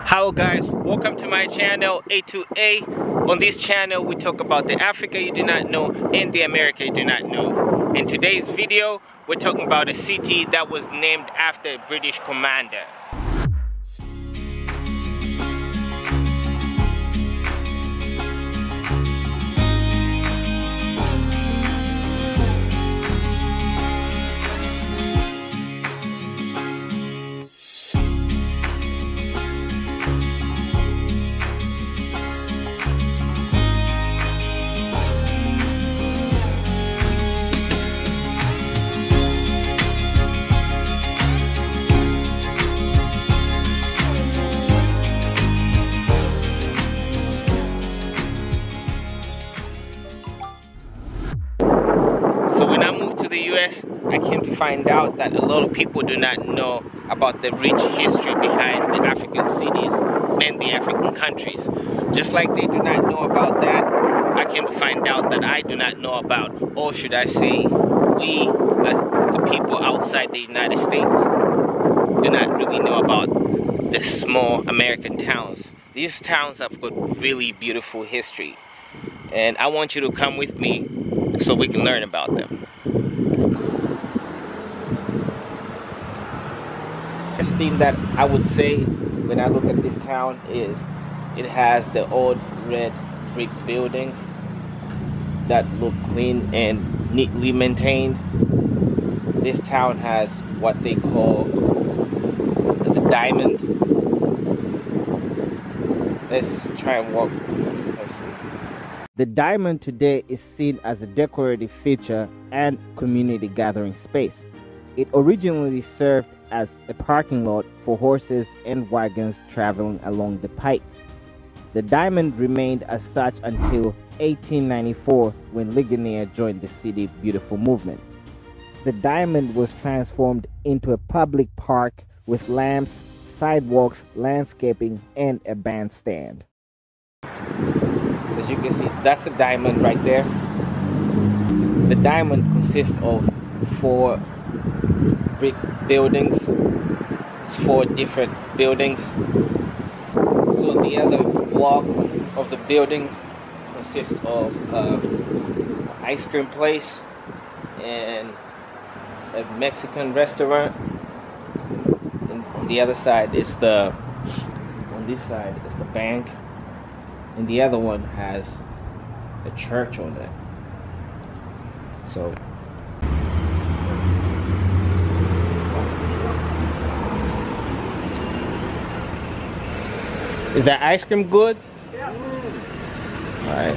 Hello guys, welcome to my channel A2A. On this channel we talk about the Africa you do not know and the America you do not know. In today's video we're talking about a city that was named after a British commander. So when I moved to the US, I came to find out that a lot of people do not know about the rich history behind the African cities and the African countries. Just like they do not know about that, I came to find out that I do not know about, or should I say, we as the people outside the United States do not really know about the small American towns. These towns have got really beautiful history. And I want you to come with me so we can learn about them. First thing that I would say when I look at this town is it has the old red brick buildings that look clean and neatly maintained. This town has what they call the diamond. Let's try and walk. Let's see. The diamond today is seen as a decorative feature and community gathering space. It originally served as a parking lot for horses and wagons traveling along the pike. The diamond remained as such until 1894 when Ligonier joined the City Beautiful movement. The diamond was transformed into a public park with lamps, sidewalks, landscaping, and a bandstand. As you can see, that's a diamond right there. The diamond consists of four brick buildings. It's four different buildings. So the other block of the buildings consists of uh, ice cream place and a Mexican restaurant. And on the other side is the on this side is the bank and the other one has a church on it. So Is that ice cream good? Yeah. Alright.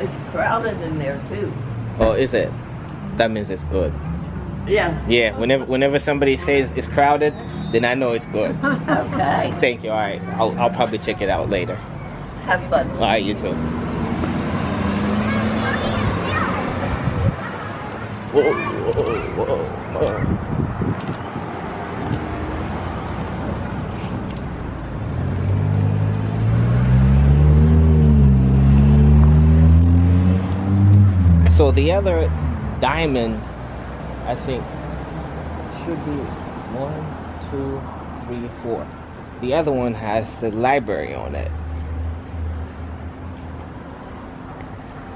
It's crowded in there too. Oh, is it? That means it's good. Yeah. Yeah, whenever whenever somebody says it's crowded, then I know it's good. Okay. Thank you. Alright. I'll I'll probably check it out later. Have fun. Alright, you too. Whoa, whoa, whoa, whoa. So the other diamond, I think, should be one, two, three, four. The other one has the library on it.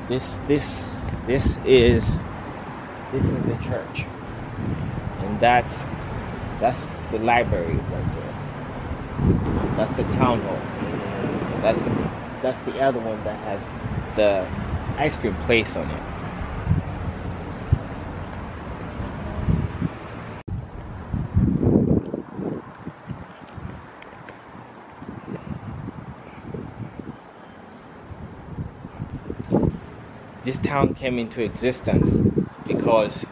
This this this is this is the church. And that's that's the library right there. That's the town hall. That's the that's the other one that has the ice cream place on it. This town came into existence because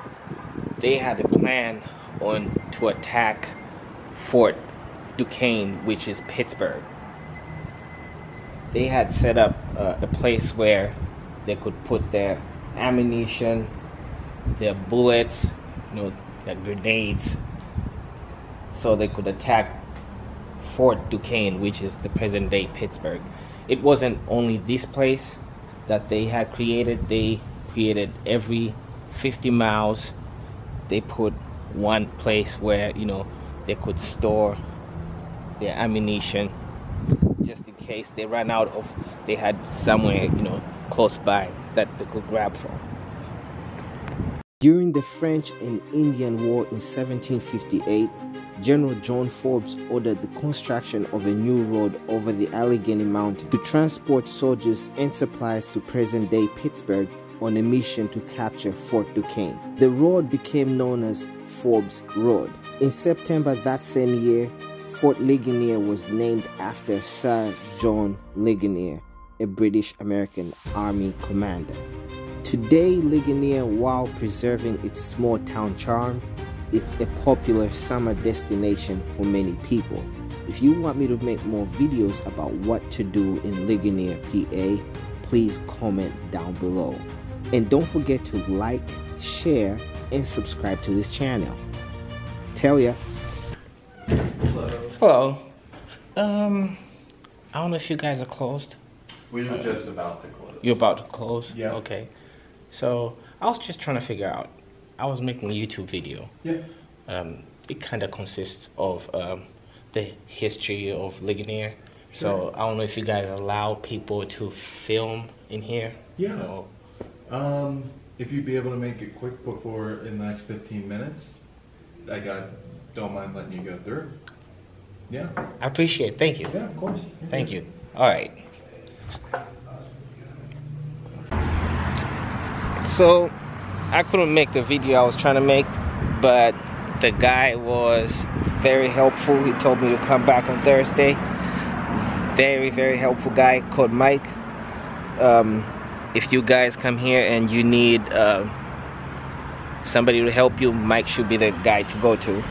they had a plan on to attack Fort Duquesne, which is Pittsburgh. They had set up uh, a place where they could put their ammunition, their bullets, you know, their grenades, so they could attack Fort Duquesne, which is the present day Pittsburgh. It wasn't only this place that they had created, they created every 50 miles, they put one place where, you know, they could store their ammunition just in case they ran out of they had somewhere you know close by that they could grab from. During the french and indian war in 1758 general john forbes ordered the construction of a new road over the allegheny mountain to transport soldiers and supplies to present-day pittsburgh on a mission to capture Fort Duquesne. The road became known as Forbes Road. In September that same year, Fort Ligonier was named after Sir John Ligonier, a British American Army commander. Today, Ligonier, while preserving its small town charm, it's a popular summer destination for many people. If you want me to make more videos about what to do in Ligonier, PA, please comment down below. And don't forget to like, share, and subscribe to this channel. Tell ya. Hello. Hello. Um, I don't know if you guys are closed. We were just about to close. You're about to close? Yeah. Okay. So I was just trying to figure out. I was making a YouTube video. Yeah. Um, it kind of consists of um, the history of Ligonier. So I don't know if you guys allow people to film in here. Yeah. So, Um, if you'd be able to make it quick before in the next 15 minutes, I got, don't mind letting you go through. Yeah. I appreciate it. Thank you. Yeah, of course. Thank you. All right. So, I couldn't make the video I was trying to make, but the guy was very helpful. He told me to come back on Thursday. Very, very helpful guy called Mike. Um, if you guys come here and you need uh, somebody to help you, Mike should be the guy to go to.